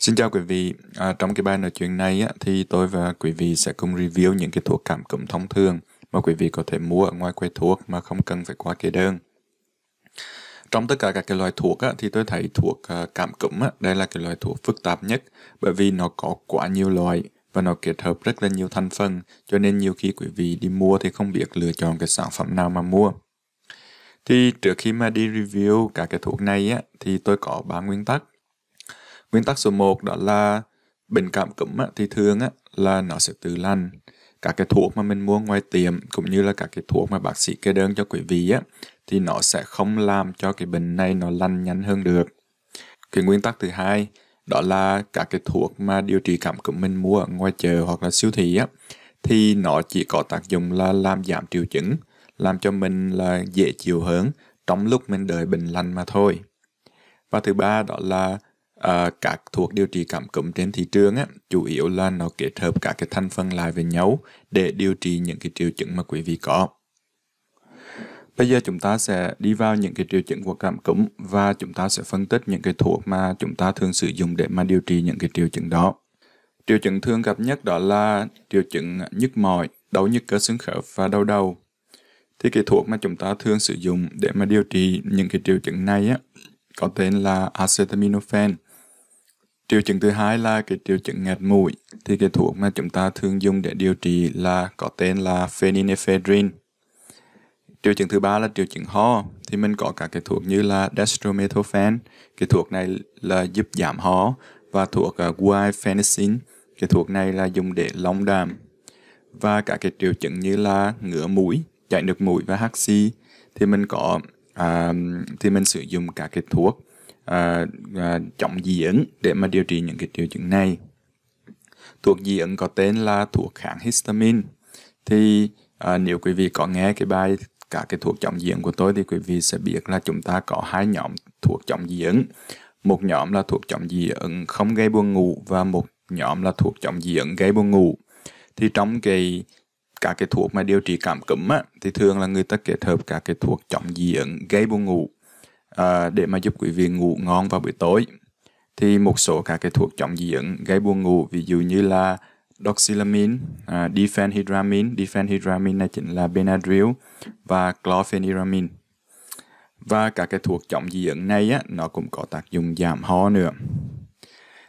Xin chào quý vị, à, trong cái bài nói chuyện này á, thì tôi và quý vị sẽ cùng review những cái thuốc cảm cúm thông thường mà quý vị có thể mua ở ngoài quầy thuốc mà không cần phải qua kê đơn. Trong tất cả các cái loại thuốc á, thì tôi thấy thuốc à, cảm cúm á, đây là cái loại thuốc phức tạp nhất bởi vì nó có quá nhiều loại và nó kết hợp rất là nhiều thành phần cho nên nhiều khi quý vị đi mua thì không biết lựa chọn cái sản phẩm nào mà mua. Thì trước khi mà đi review cả cái thuốc này á, thì tôi có ba nguyên tắc Nguyên tắc số 1 đó là bệnh cảm cúm á, thì thường á, là nó sẽ tự lành. Các cái thuốc mà mình mua ngoài tiệm cũng như là các cái thuốc mà bác sĩ kê đơn cho quý vị á, thì nó sẽ không làm cho cái bệnh này nó lành nhanh hơn được. Cái nguyên tắc thứ hai đó là các cái thuốc mà điều trị cảm cúm mình mua ở ngoài chợ hoặc là siêu thị á, thì nó chỉ có tác dụng là làm giảm triệu chứng, làm cho mình là dễ chịu hơn trong lúc mình đợi bệnh lành mà thôi. Và thứ ba đó là Ờ, các thuốc điều trị cảm cúm trên thị trường á, chủ yếu là nó kết hợp các cái thành phần lại với nhau để điều trị những cái triệu chứng mà quý vị có. Bây giờ chúng ta sẽ đi vào những cái triệu chứng của cảm cúm và chúng ta sẽ phân tích những cái thuốc mà chúng ta thường sử dụng để mà điều trị những cái triệu chứng đó. Triệu chứng thường gặp nhất đó là triệu chứng nhức mỏi, đau nhức cơ xương khớp và đau đầu. Thì cái thuốc mà chúng ta thường sử dụng để mà điều trị những cái triệu chứng này á, có tên là acetaminophen. Triệu chứng thứ hai là cái triệu chứng nghẹt mũi. Thì cái thuốc mà chúng ta thường dùng để điều trị là có tên là phenylephrine. Triệu chứng thứ ba là triệu chứng ho. Thì mình có các cái thuốc như là dextromethorphan. Cái thuốc này là giúp giảm ho. Và thuốc à, uh, guaifenesin. Cái thuốc này là dùng để long đàm. Và các cái triệu chứng như là ngứa mũi, chảy nước mũi và hắt xi. Thì mình có uh, thì mình sử dụng các cái thuốc à, à, chống dị ứng để mà điều trị những cái triệu chứng này. Thuốc dị ứng có tên là thuốc kháng histamine. Thì à, nếu quý vị có nghe cái bài cả cái thuốc chống dị ứng của tôi thì quý vị sẽ biết là chúng ta có hai nhóm thuốc chống dị ứng. Một nhóm là thuốc chống dị ứng không gây buồn ngủ và một nhóm là thuốc chống dị ứng gây buồn ngủ. Thì trong cái các cái thuốc mà điều trị cảm cúm á, thì thường là người ta kết hợp các cái thuốc chống dị ứng gây buồn ngủ à, để mà giúp quý vị ngủ ngon vào buổi tối thì một số các cái thuốc chống dị ứng gây buồn ngủ ví dụ như là doxylamine, à, diphenhydramine, diphenhydramine này chính là Benadryl và chlorpheniramine. Và các cái thuốc chống dị ứng này á, nó cũng có tác dụng giảm ho nữa.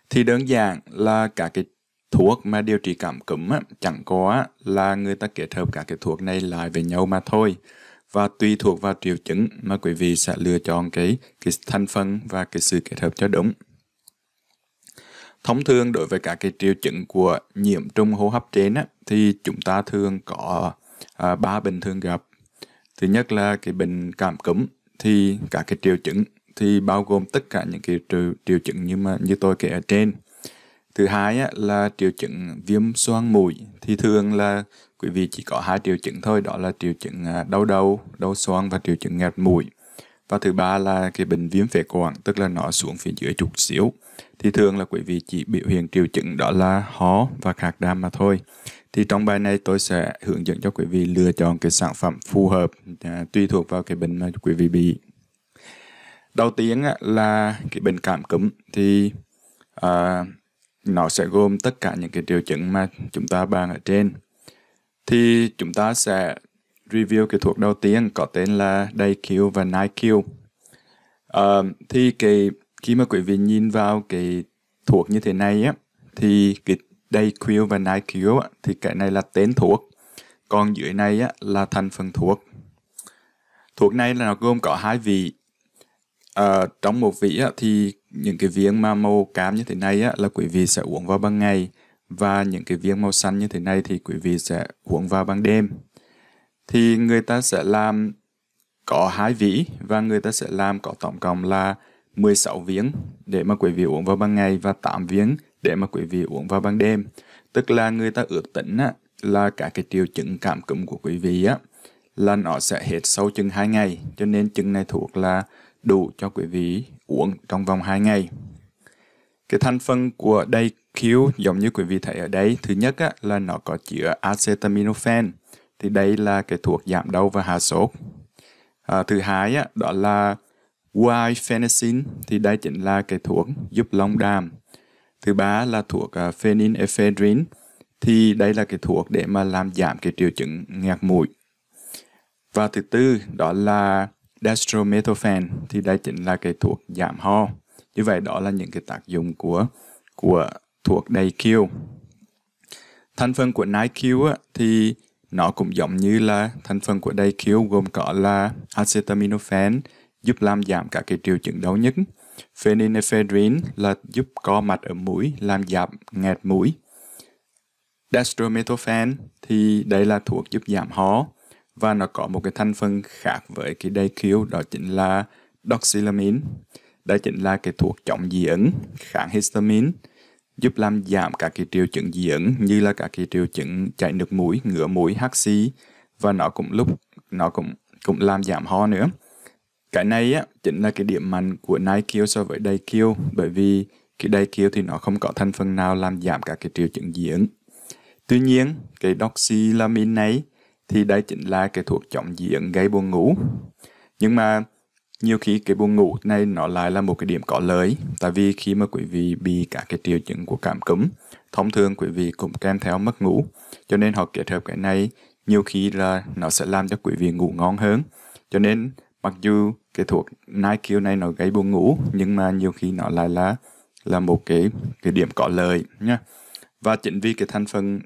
Thì đơn giản là các cái thuốc mà điều trị cảm cúm á, chẳng có là người ta kết hợp các cái thuốc này lại với nhau mà thôi và tùy thuộc vào triệu chứng mà quý vị sẽ lựa chọn cái cái thành phần và cái sự kết hợp cho đúng. Thông thường đối với các cái triệu chứng của nhiễm trùng hô hấp trên á, thì chúng ta thường có à, ba bệnh thường gặp. Thứ nhất là cái bệnh cảm cúm thì các cái triệu chứng thì bao gồm tất cả những cái triệu, triệu chứng như mà như tôi kể ở trên. Thứ hai á, là triệu chứng viêm xoang mũi thì thường là quý vị chỉ có hai triệu chứng thôi đó là triệu chứng à, đau đầu, đau xoang và triệu chứng nghẹt mũi. Và thứ ba là cái bệnh viêm phế quản tức là nó xuống phía dưới chút xíu. Thì thường là quý vị chỉ biểu hiện triệu chứng đó là ho và khạc đàm mà thôi. Thì trong bài này tôi sẽ hướng dẫn cho quý vị lựa chọn cái sản phẩm phù hợp à, tùy thuộc vào cái bệnh mà quý vị bị. Đầu tiên là cái bệnh cảm cúm thì à, nó sẽ gồm tất cả những cái triệu chứng mà chúng ta bàn ở trên thì chúng ta sẽ review cái thuốc đầu tiên có tên là DayQ và NightQ. Uh, ờ, thì cái khi mà quý vị nhìn vào cái thuốc như thế này á thì cái DayQ và NightQ á, thì cái này là tên thuốc. Còn dưới này á là thành phần thuốc. Thuốc này là nó gồm có hai vị. Uh, trong một vị á, thì những cái viên mà màu cam như thế này á, là quý vị sẽ uống vào ban ngày và những cái viên màu xanh như thế này thì quý vị sẽ uống vào ban đêm thì người ta sẽ làm có hai vỉ và người ta sẽ làm có tổng cộng là 16 viên để mà quý vị uống vào ban ngày và 8 viên để mà quý vị uống vào ban đêm. Tức là người ta ước tính á, là cả cái triệu chứng cảm cúm của quý vị á là nó sẽ hết sau chừng 2 ngày cho nên chừng này thuộc là đủ cho quý vị uống trong vòng 2 ngày. Cái thành phần của đây Q giống như quý vị thấy ở đây, thứ nhất á, là nó có chứa acetaminophen, thì đây là cái thuốc giảm đau và hạ sốt. À, thứ hai á, đó là guaifenesin, thì đây chính là cái thuốc giúp long đàm. Thứ ba là thuốc uh, phenylephrine thì đây là cái thuốc để mà làm giảm cái triệu chứng nghẹt mũi. Và thứ tư đó là dextromethorphan thì đây chính là cái thuốc giảm ho. Như vậy đó là những cái tác dụng của của thuộc đầy kiêu. Thành phần của NiQ thì nó cũng giống như là thành phần của đầy kiêu gồm có là acetaminophen giúp làm giảm các cái triệu chứng đau nhức. Phenylephrine là giúp co mạch ở mũi, làm giảm nghẹt mũi. Dextromethorphan thì đây là thuốc giúp giảm ho và nó có một cái thành phần khác với cái DQ đó chính là doxylamine. Đây chính là cái thuốc chống dị ứng, kháng histamine, giúp làm giảm các cái triệu chứng dị ứng như là các cái triệu chứng chảy nước mũi, ngứa mũi, hắt xì và nó cũng lúc nó cũng cũng làm giảm ho nữa. Cái này á chính là cái điểm mạnh của Nike so với Daikyo bởi vì cái Daikyo thì nó không có thành phần nào làm giảm các cái triệu chứng dị ứng. Tuy nhiên, cái doxylamine này thì đây chính là cái thuốc chống dị ứng gây buồn ngủ. Nhưng mà nhiều khi cái buồn ngủ này nó lại là một cái điểm có lợi, tại vì khi mà quý vị bị các cái triệu chứng của cảm cúm, thông thường quý vị cũng kèm theo mất ngủ, cho nên họ kết hợp cái này, nhiều khi là nó sẽ làm cho quý vị ngủ ngon hơn. Cho nên mặc dù cái thuốc Nike này nó gây buồn ngủ, nhưng mà nhiều khi nó lại là là một cái cái điểm có lợi nha. Và chính vì cái thành phần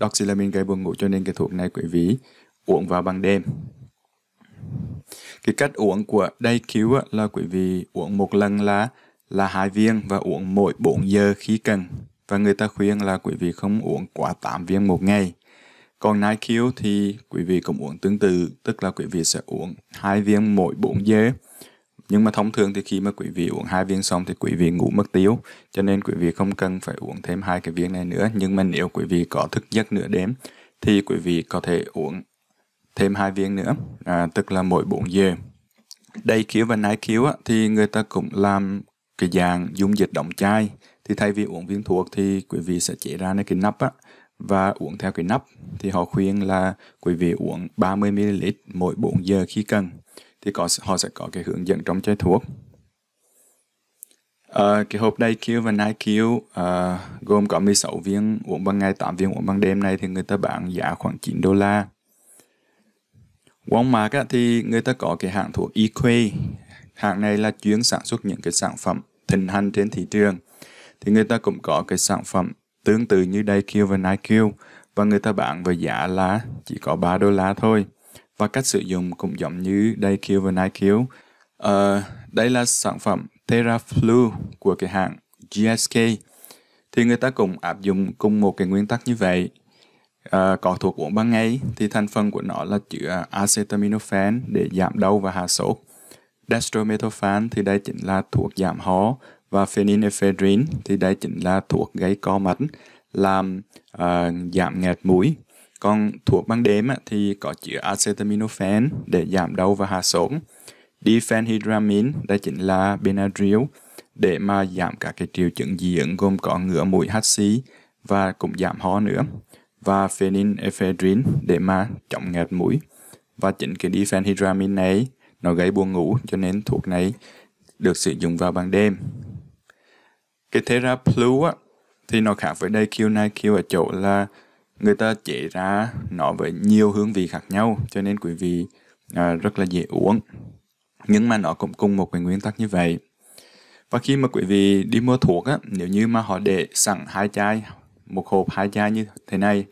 doxylamine gây buồn ngủ cho nên cái thuốc này quý vị uống vào ban đêm cái cách uống của đây cứu là quý vị uống một lần là là hai viên và uống mỗi 4 giờ khi cần. Và người ta khuyên là quý vị không uống quá 8 viên một ngày. Còn NiQ thì quý vị cũng uống tương tự, tức là quý vị sẽ uống hai viên mỗi 4 giờ. Nhưng mà thông thường thì khi mà quý vị uống hai viên xong thì quý vị ngủ mất tiêu. Cho nên quý vị không cần phải uống thêm hai cái viên này nữa. Nhưng mà nếu quý vị có thức giấc nửa đêm thì quý vị có thể uống thêm hai viên nữa. À, tức là mỗi 4 giờ. Đây khiếu và nái khiếu á, thì người ta cũng làm cái dạng dung dịch đóng chai. Thì thay vì uống viên thuốc thì quý vị sẽ chế ra cái nắp á, và uống theo cái nắp. Thì họ khuyên là quý vị uống 30ml mỗi 4 giờ khi cần. Thì có họ sẽ có cái hướng dẫn trong chai thuốc. À, cái hộp đầy Q và NiQ à, ờ, gồm có 16 viên uống ban ngày 8 viên uống ban đêm này thì người ta bán giá khoảng 9 đô la. Walmart á, thì người ta có cái hãng thuốc Equay hãng này là chuyên sản xuất những cái sản phẩm thịnh hành trên thị trường. Thì người ta cũng có cái sản phẩm tương tự như DayQ và NiQ và người ta bán với giá là chỉ có 3 đô la thôi. Và cách sử dụng cũng giống như DayQ và NiQ uh, ờ, đây là sản phẩm TerraFlu của cái hãng GSK thì người ta cũng áp dụng cùng một cái nguyên tắc như vậy. À, có thuốc uống ban ngày thì thành phần của nó là chứa acetaminophen để giảm đau và hạ sốt. Dextromethorphan thì đây chính là thuốc giảm ho và phenylephrine thì đây chính là thuốc gây co mạch làm uh, giảm nghẹt mũi. Còn thuốc ban đêm á, thì có chứa acetaminophen để giảm đau và hạ sốt. Diphenhydramine đây chính là Benadryl để mà giảm các cái triệu chứng dị ứng gồm có ngứa mũi hắt xí và cũng giảm ho nữa và phenylephrine để mà chống nghẹt mũi. Và chính cái diphenhydramine này nó gây buồn ngủ cho nên thuốc này được sử dụng vào ban đêm. Cái Theraplu á, thì nó khác với DQ, NiQ ở chỗ là người ta chế ra nó với nhiều hương vị khác nhau cho nên quý vị à, rất là dễ uống. Nhưng mà nó cũng cùng một cái nguyên tắc như vậy. Và khi mà quý vị đi mua thuốc á, nếu như mà họ để sẵn hai chai một hộp hai chai như thế này,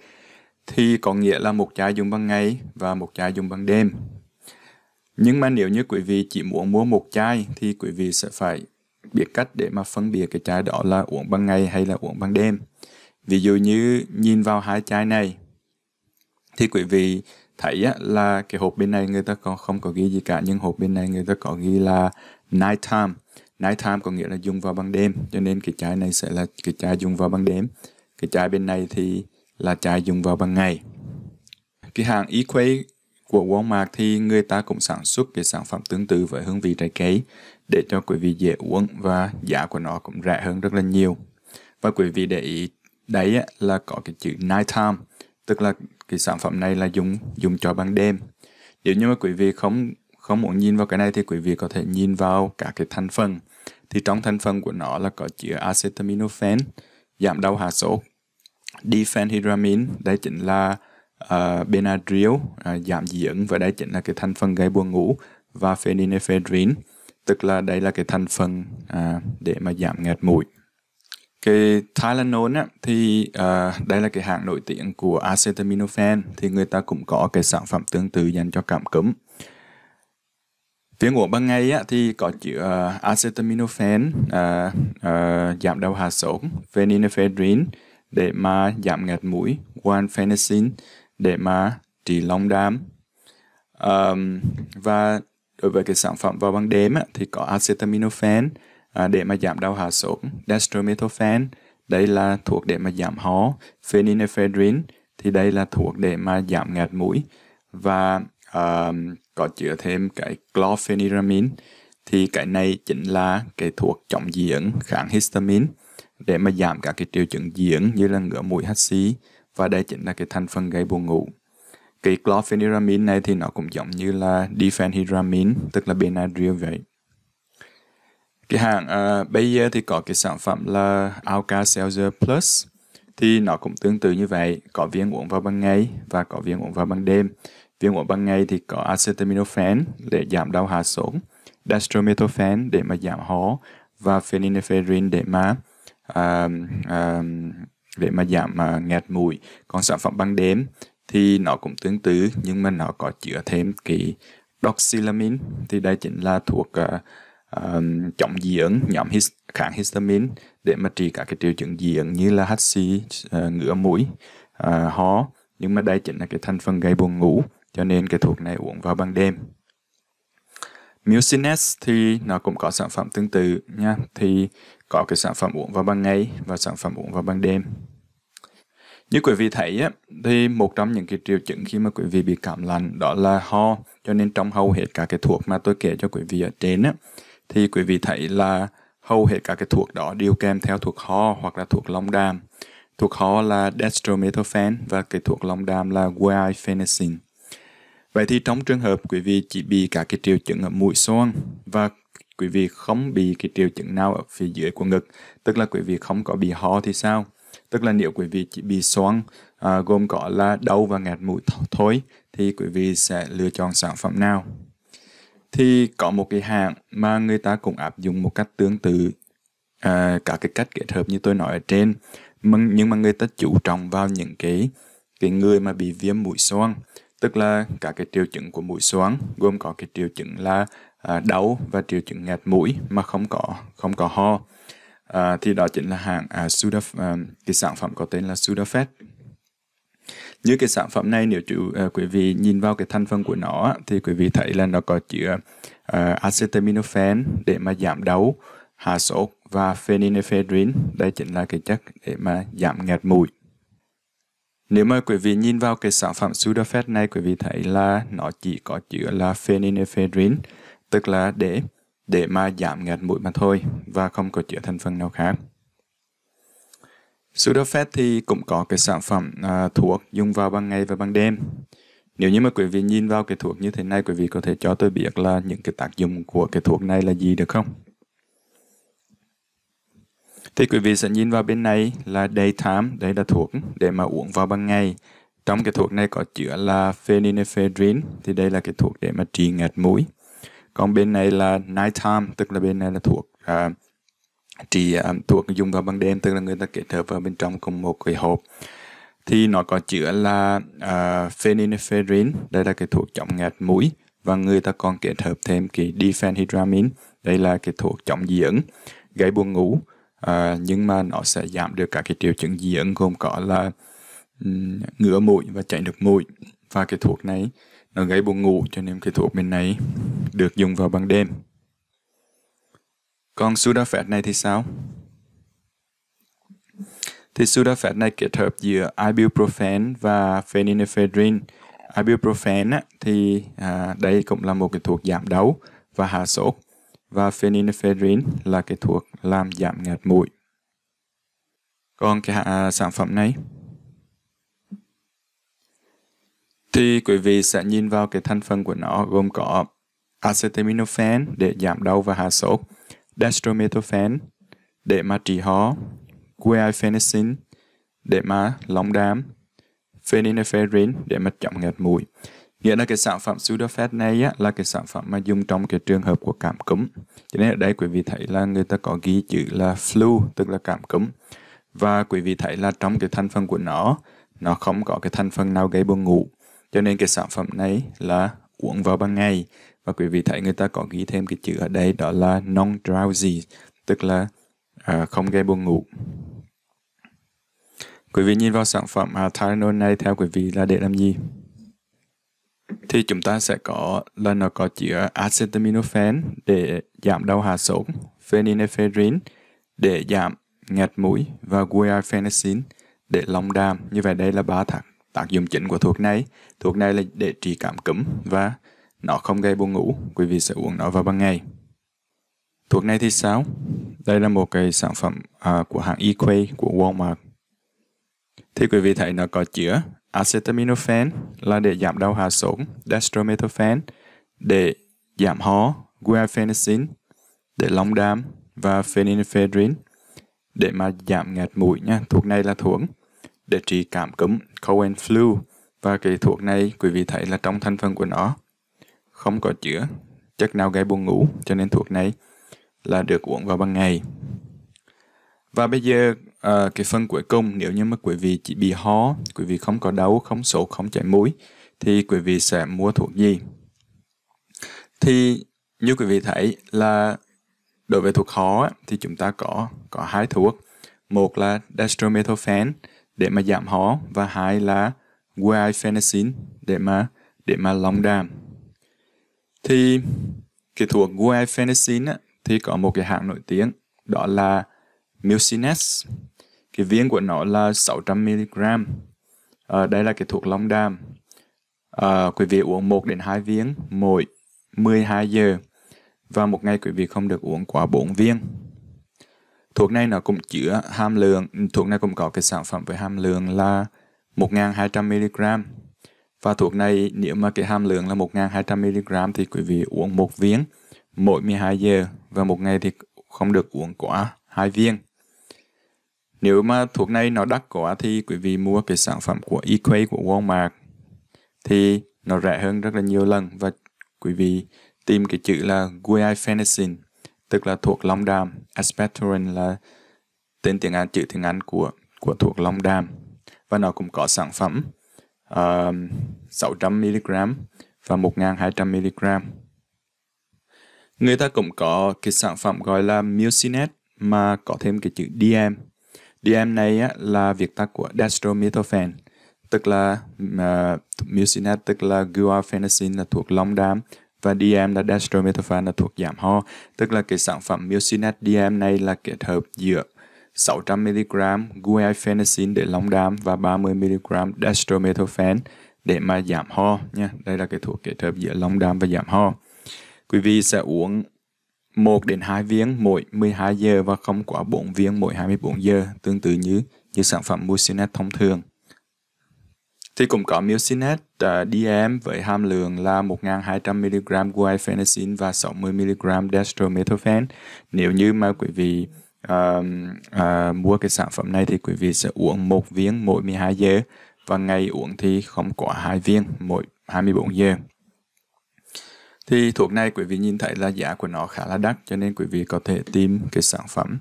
thì có nghĩa là một chai dùng ban ngày và một chai dùng ban đêm. Nhưng mà nếu như quý vị chỉ muốn mua một chai, thì quý vị sẽ phải biết cách để mà phân biệt cái chai đó là uống ban ngày hay là uống ban đêm. Ví dụ như nhìn vào hai chai này, thì quý vị thấy là cái hộp bên này người ta còn không có ghi gì cả, nhưng hộp bên này người ta có ghi là night time. Night time có nghĩa là dùng vào ban đêm, cho nên cái chai này sẽ là cái chai dùng vào ban đêm cái chai bên này thì là chai dùng vào ban ngày. Cái hàng Equate của Walmart thì người ta cũng sản xuất cái sản phẩm tương tự với hương vị trái cây để cho quý vị dễ uống và giá của nó cũng rẻ hơn rất là nhiều. Và quý vị để ý đấy là có cái chữ nighttime tức là cái sản phẩm này là dùng dùng cho ban đêm. Nếu như mà quý vị không không muốn nhìn vào cái này thì quý vị có thể nhìn vào cả cái thành phần. Thì trong thành phần của nó là có chứa acetaminophen giảm đau hạ sốt. Diphenhydramine đây chính là uh, Benadryl uh, giảm dị ứng và đây chính là cái thành phần gây buồn ngủ và phenylephrine tức là đây là cái thành phần uh, để mà giảm nghẹt mũi. Cái Tylenol á, thì uh, đây là cái hãng nổi tiếng của acetaminophen thì người ta cũng có cái sản phẩm tương tự dành cho cảm cúm viên uống ban ngày á, thì có chứa uh, ờ, acetaminophen uh, uh, giảm đau hạ sốt phenylephrine để mà giảm nghẹt mũi guanfacine để mà trị long đám um, và đối với cái sản phẩm vào ban đêm á, thì có acetaminophen à, để mà giảm đau hạ sốt dextromethorphan đây là thuốc để mà giảm ho phenylephrine thì đây là thuốc để mà giảm ngạt mũi. Và uh, có chứa thêm cái chlorpheniramine thì cái này chính là cái thuốc chống dị ứng kháng histamine để mà giảm các cái triệu chứng dị ứng như là ngứa mũi hắt xí và đây chính là cái thành phần gây buồn ngủ. Cái chlorpheniramine này thì nó cũng giống như là diphenhydramine tức là Benadryl vậy. Cái hàng uh, ờ, bây giờ thì có cái sản phẩm là Alka Seltzer Plus thì nó cũng tương tự như vậy có viên uống vào ban ngày và có viên uống vào ban đêm viên uống ban ngày thì có acetaminophen để giảm đau hạ sốt dextromethorphan để mà giảm ho và phenylephrine để mà uh, uh, để mà giảm uh, nghẹt mũi còn sản phẩm ban đêm thì nó cũng tương tự nhưng mà nó có chứa thêm cái doxylamine thì đây chính là thuộc uh, um, chống dị ứng nhóm his, kháng histamine để mà trị các cái triệu chứng dị ứng như là hắt xì, uh, ngứa mũi, uh, ho. Nhưng mà đây chính là cái thành phần gây buồn ngủ cho nên cái thuốc này uống vào ban đêm Mucinex thì nó cũng có sản phẩm tương tự nha thì có cái sản phẩm uống vào ban ngày và sản phẩm uống vào ban đêm như quý vị thấy á, thì một trong những cái triệu chứng khi mà quý vị bị cảm lạnh đó là ho cho nên trong hầu hết các cái thuốc mà tôi kể cho quý vị ở trên á, thì quý vị thấy là hầu hết các cái thuốc đó đều kèm theo thuốc ho hoặc là thuốc long đàm. Thuốc ho là dextromethorphan và cái thuốc long đàm là guaifenesin. Vậy thì trong trường hợp quý vị chỉ bị cả cái triệu chứng ở mũi xoang và quý vị không bị cái triệu chứng nào ở phía dưới của ngực, tức là quý vị không có bị ho thì sao? Tức là nếu quý vị chỉ bị xoang à, gồm có là đau và ngạt mũi thôi thì quý vị sẽ lựa chọn sản phẩm nào? thì có một cái hãng mà người ta cũng áp dụng một cách tương tự à, cả cái cách kết hợp như tôi nói ở trên nhưng mà người ta chú trọng vào những cái cái người mà bị viêm mũi xoang tức là các cái triệu chứng của mũi xoắn gồm có cái triệu chứng là à, đau và triệu chứng nghẹt mũi mà không có không có ho. À, thì đó chính là hàng à, Sudaf, à, cái sản phẩm có tên là Sudafed. Như cái sản phẩm này nếu chú à, quý vị nhìn vào cái thành phần của nó thì quý vị thấy là nó có chứa à, acetaminophen để mà giảm đau hạ sốt và phenylephrine. Đây chính là cái chất để mà giảm nghẹt mũi nếu mà quý vị nhìn vào cái sản phẩm Sudafed này quý vị thấy là nó chỉ có chứa là phenylephrine tức là để để mà giảm ngạt mũi mà thôi và không có chứa thành phần nào khác Sudafed thì cũng có cái sản phẩm à, thuốc dùng vào ban ngày và ban đêm. Nếu như mà quý vị nhìn vào cái thuốc như thế này, quý vị có thể cho tôi biết là những cái tác dụng của cái thuốc này là gì được không? Thì quý vị sẽ nhìn vào bên này là daytime, đây là thuốc để mà uống vào ban ngày. Trong cái thuốc này có chứa là phenylephrine, thì đây là cái thuốc để mà trị nghẹt mũi. Còn bên này là nighttime, tức là bên này là thuốc uh, trị uh, thuốc dùng vào ban đêm tức là người ta kết hợp vào bên trong cùng một cái hộp thì nó có chứa là à, uh, phenylephrine đây là cái thuốc chống nghẹt mũi và người ta còn kết hợp thêm cái diphenhydramine đây là cái thuốc chống dị ứng gây buồn ngủ à, nhưng mà nó sẽ giảm được các cái triệu chứng dị ứng gồm có là um, ngứa mũi và chảy nước mũi và cái thuốc này nó gây buồn ngủ cho nên cái thuốc bên này được dùng vào ban đêm còn Sudafed này thì sao? Thì Sudafed này kết hợp giữa ibuprofen và phenylephrine. Ibuprofen á, thì à, đây cũng là một cái thuốc giảm đau và hạ sốt và phenylephrine là cái thuốc làm giảm ngạt mũi. Còn cái à, sản phẩm này thì quý vị sẽ nhìn vào cái thành phần của nó gồm có acetaminophen để giảm đau và hạ sốt dextromethorphan để mà trị ho, guaifenesin để mà lóng đám, phenylephrine để mà chống ngạt mũi. Nghĩa là cái sản phẩm Sudafed này á, là cái sản phẩm mà dùng trong cái trường hợp của cảm cúm. Cho nên ở đây quý vị thấy là người ta có ghi chữ là flu, tức là cảm cúm. Và quý vị thấy là trong cái thành phần của nó, nó không có cái thành phần nào gây buồn ngủ. Cho nên cái sản phẩm này là uống vào ban ngày. Và quý vị thấy người ta có ghi thêm cái chữ ở đây đó là non-drowsy, tức là uh, không gây buồn ngủ. Quý vị nhìn vào sản phẩm uh, Tylenol này theo quý vị là để làm gì? Thì chúng ta sẽ có là nó có chứa acetaminophen để giảm đau hạ sốt, phenylephrine để giảm nghẹt mũi và guaifenesin để lòng đàm. Như vậy đây là ba tác, tác dụng chính của thuốc này. Thuốc này là để trị cảm cúm và nó không gây buồn ngủ. Quý vị sẽ uống nó vào ban ngày. Thuốc này thì sao? Đây là một cái sản phẩm à, của hãng Equay của Walmart. Thì quý vị thấy nó có chứa acetaminophen là để giảm đau hạ sốt, dextromethorphan để giảm ho, guaifenesin để long đàm và phenylephrine để mà giảm ngạt mũi nha. Thuốc này là thuốc để trị cảm cúm, cold and flu và cái thuốc này quý vị thấy là trong thành phần của nó không có chứa chất nào gây buồn ngủ cho nên thuốc này là được uống vào ban ngày. Và bây giờ à, cái phần cuối cùng nếu như mà quý vị chỉ bị ho, quý vị không có đau, không sốt, không chảy mũi thì quý vị sẽ mua thuốc gì? Thì như quý vị thấy là đối với thuốc ho thì chúng ta có có hai thuốc. Một là dextromethorphan để mà giảm ho và hai là guaifenesin để mà để mà lòng đàm. Thì cái thuốc guaifenesin thì có một cái hãng nổi tiếng đó là Mucinex. Cái viên của nó là 600mg. À, ờ, đây là cái thuốc long đàm. À, quý vị uống 1 đến 2 viên mỗi 12 giờ. Và một ngày quý vị không được uống quá 4 viên. Thuốc này nó cũng chứa hàm lượng, thuốc này cũng có cái sản phẩm với hàm lượng là 1200mg Và thuốc này nếu mà cái hàm lượng là 1200mg thì quý vị uống một viên mỗi 12 giờ và một ngày thì không được uống quá hai viên. Nếu mà thuốc này nó đắt quá thì quý vị mua cái sản phẩm của Equay của Walmart. Thì nó rẻ hơn rất là nhiều lần và quý vị tìm cái chữ là guaifenesin tức là thuốc long đàm. Aspatorin là tên tiếng Anh chữ tiếng Anh của của thuốc long đàm. Và nó cũng có sản phẩm uh, 600mg và 1200mg người ta cũng có cái sản phẩm gọi là Mucinet mà có thêm cái chữ DM DM này á, là việc tắt của dextromethorphan, tức là à, uh, mucinet tức là guaifenesin là thuộc long đám và DM là dextromethorphan là thuộc giảm ho, tức là cái sản phẩm mucinet DM này là kết hợp giữa 600mg guaifenesin để long đám và 30mg dextromethorphan để mà giảm ho nha. Đây là cái thuốc kết hợp giữa long đám và giảm ho. Quý vị sẽ uống 1 đến 2 viên mỗi 12 giờ và không quá 4 viên mỗi 24 giờ, tương tự như như sản phẩm Mucinet thông thường. Thì cũng có Mucinet à, uh, DM với hàm lượng là 1.200mg guaifenesin và 60mg dextromethorphan. Nếu như mà quý vị uh, uh, mua cái sản phẩm này thì quý vị sẽ uống một viên mỗi 12 giờ và ngày uống thì không quá hai viên mỗi 24 giờ. Thì thuốc này quý vị nhìn thấy là giá của nó khá là đắt cho nên quý vị có thể tìm cái sản phẩm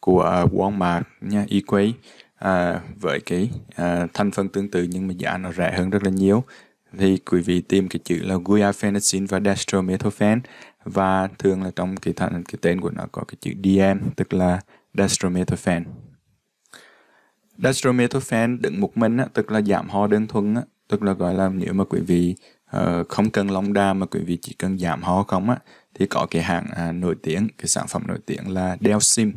của Walmart nha, Equay à, với cái à, thành phần tương tự nhưng mà giá nó rẻ hơn rất là nhiều. Thì quý vị tìm cái chữ là guaifenesin và dextromethorphan và thường là trong cái thành cái tên của nó có cái chữ DM tức là dextromethorphan. Dextromethorphan đựng một mình á, tức là giảm ho đơn thuần á, tức là gọi là nếu mà quý vị uh, không cần long đàm mà quý vị chỉ cần giảm ho không á thì có cái hãng uh, nổi tiếng cái sản phẩm nổi tiếng là Delsim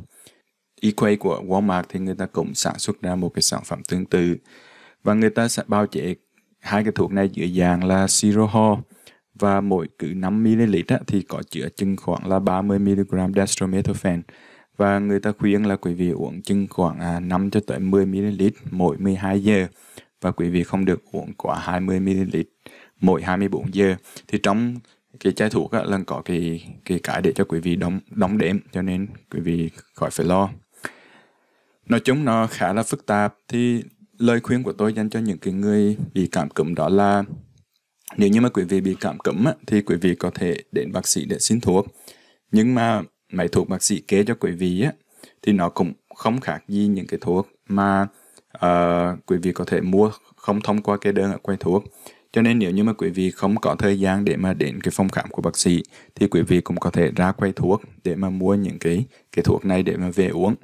Equay của Walmart thì người ta cũng sản xuất ra một cái sản phẩm tương tự. Và người ta sẽ bao chế hai cái thuốc này dưới dạng là siro ho và mỗi cứ 5ml á, thì có chứa chừng khoảng là 30mg dextromethorphan. Và người ta khuyên là quý vị uống chừng khoảng à, 5 cho tới 10ml mỗi 12 giờ. Và quý vị không được uống quá 20ml mỗi 24 giờ. Thì trong cái chai thuốc á, là có cái cái cái để cho quý vị đóng đóng đếm cho nên quý vị khỏi phải lo. Nói chung nó khá là phức tạp. Thì lời khuyên của tôi dành cho những cái người bị cảm cúm đó là nếu như mà quý vị bị cảm cúm á, thì quý vị có thể đến bác sĩ để xin thuốc. Nhưng mà mấy thuốc bác sĩ kê cho quý vị á thì nó cũng không khác gì những cái thuốc mà uh, quý vị có thể mua không thông qua cái đơn ở quầy thuốc cho nên nếu như mà quý vị không có thời gian để mà đến cái phòng khám của bác sĩ thì quý vị cũng có thể ra quay thuốc để mà mua những cái cái thuốc này để mà về uống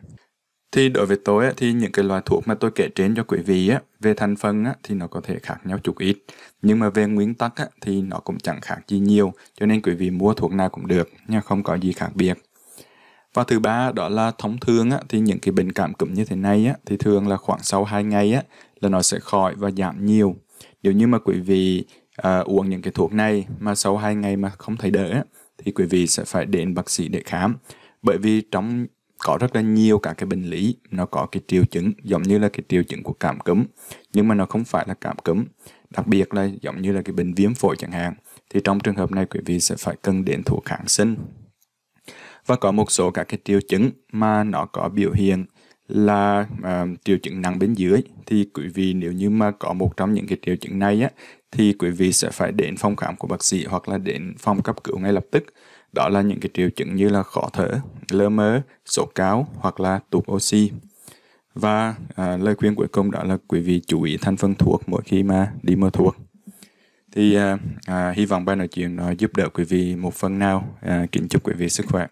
thì đối với tôi á, thì những cái loại thuốc mà tôi kể trên cho quý vị á, về thành phần á, thì nó có thể khác nhau chút ít. Nhưng mà về nguyên tắc á, thì nó cũng chẳng khác gì nhiều. Cho nên quý vị mua thuốc nào cũng được, nhưng không có gì khác biệt. Và thứ ba đó là thông thường á, thì những cái bệnh cảm cúm như thế này á, thì thường là khoảng sau 2 ngày á, là nó sẽ khỏi và giảm nhiều. Nếu như mà quý vị uh, uống những cái thuốc này mà sau 2 ngày mà không thấy đỡ thì quý vị sẽ phải đến bác sĩ để khám. Bởi vì trong có rất là nhiều các cái bệnh lý nó có cái triệu chứng giống như là cái triệu chứng của cảm cúm nhưng mà nó không phải là cảm cúm đặc biệt là giống như là cái bệnh viêm phổi chẳng hạn thì trong trường hợp này quý vị sẽ phải cần đến thuốc kháng sinh và có một số các cái triệu chứng mà nó có biểu hiện là uh, triệu chứng nặng bên dưới thì quý vị nếu như mà có một trong những cái triệu chứng này á thì quý vị sẽ phải đến phòng khám của bác sĩ hoặc là đến phòng cấp cứu ngay lập tức đó là những cái triệu chứng như là khó thở, lơ mơ, sốt cao hoặc là tụt oxy. Và à, lời khuyên cuối cùng đó là quý vị chú ý thành phần thuốc mỗi khi mà đi mua thuốc. Thì à, à, hy vọng bài nói chuyện nó giúp đỡ quý vị một phần nào. À, kính chúc quý vị sức khỏe.